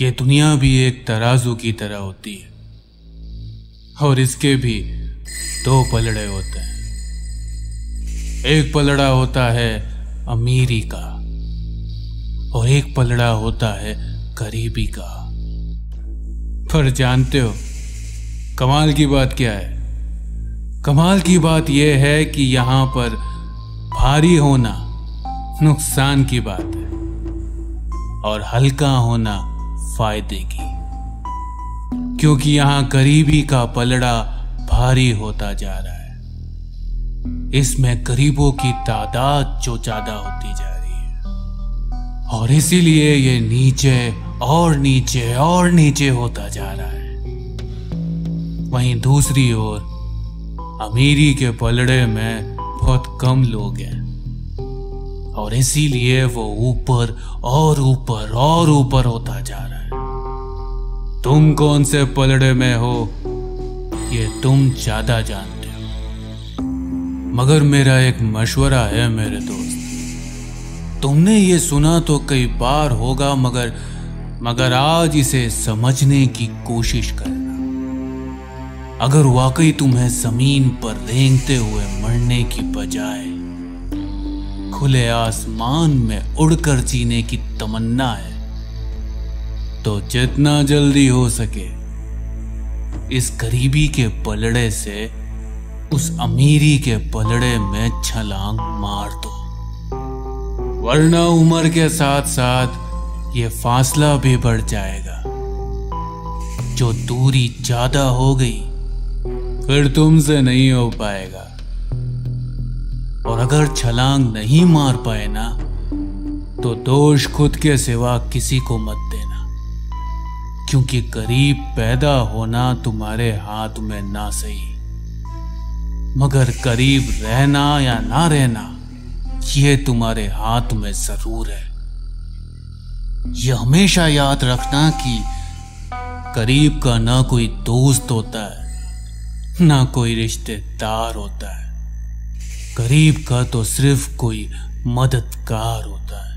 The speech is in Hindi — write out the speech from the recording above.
ये दुनिया भी एक तराजू की तरह होती है। और इसके भी दो पलड़े होते हैं। एक पलड़ा होता है अमीरी का, और एक पलड़ा होता है गरीबी का। पर जानते हो, कमाल की बात क्या है? कमाल की बात यह है कि यहाँ पर भारी होना नुकसान की बात है, और हल्का होना फ़ायदे की। क्योंकि यहाँ गरीबी का पलड़ा भारी होता जा रहा है। इसमें गरीबों की तादाद जो ज़्यादा होती जा रही है। और इसीलिए ये नीचे और नीचे और नीचे होता जा रहा है। वहीं दूसरी ओर अमीरी के पलड़े में बहुत कम लोग हैं। और इसीलिए वो ऊपर और ऊपर और ऊपर होता जा रहा है। तुम कौन से पलड़े में हो, ये तुम ज़्यादा जानते हो। मगर मेरा एक मशवरा है मेरे दोस्त। तुमने ये सुना तो कई बार होगा, मगर मगर आज इसे समझने की कोशिश करना। अगर वाकई तुम्हें ज़मीन पर रेंगते हुए मरने की बजाय खुले आसमान में उड़कर जीने की तमन्ना है। तो जितना जल्दी हो सके, इस गरीबी के पलड़े से, उस अमीरी के पलड़े में छलांग मार दो। वरना उम्र के साथ साथ ये फासला भी बढ़ जाएगा। जो दूरी ज़्यादा हो गई, फिर तुमसे नहीं हो पाएगा। और अगर छलांग नहीं मार पाए ना तो दोष खुद के सिवा किसी को मत देना। क्योंकि करीब पैदा होना तुम्हारे हाथ में ना सही। मगर करीब रहना या ना रहना यह तुम्हारे हाथ में ज़रूर है। यह हमेशा याद रखना कि करीब का ना कोई दोस्त होता है, ना कोई रिश्तेदार होता है। करीब का तो सिर्फ़ कोई मददगार होता है।